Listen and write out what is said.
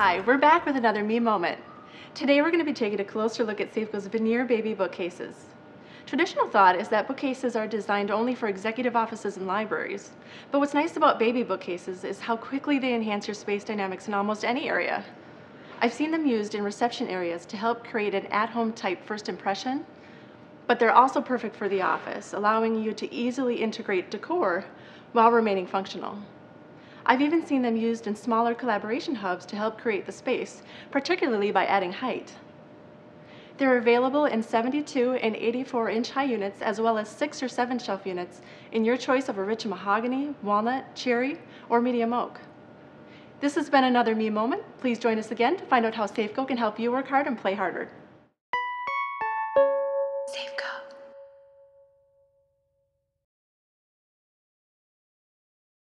Hi, we're back with another Me Moment. Today we're going to be taking a closer look at Safco's veneer baby bookcases. Traditional thought is that bookcases are designed only for executive offices and libraries. But what's nice about baby bookcases is how quickly they enhance your space dynamics in almost any area. I've seen them used in reception areas to help create an at-home type first impression, but they're also perfect for the office, allowing you to easily integrate decor while remaining functional. I've even seen them used in smaller collaboration hubs to help create the space, particularly by adding height. They're available in 72 and 84 inch high units as well as 6 or 7 shelf units in your choice of a rich mahogany, walnut, cherry, or medium oak. This has been another Me Moment. Please join us again to find out how Safco can help you work hard and play harder. Safco.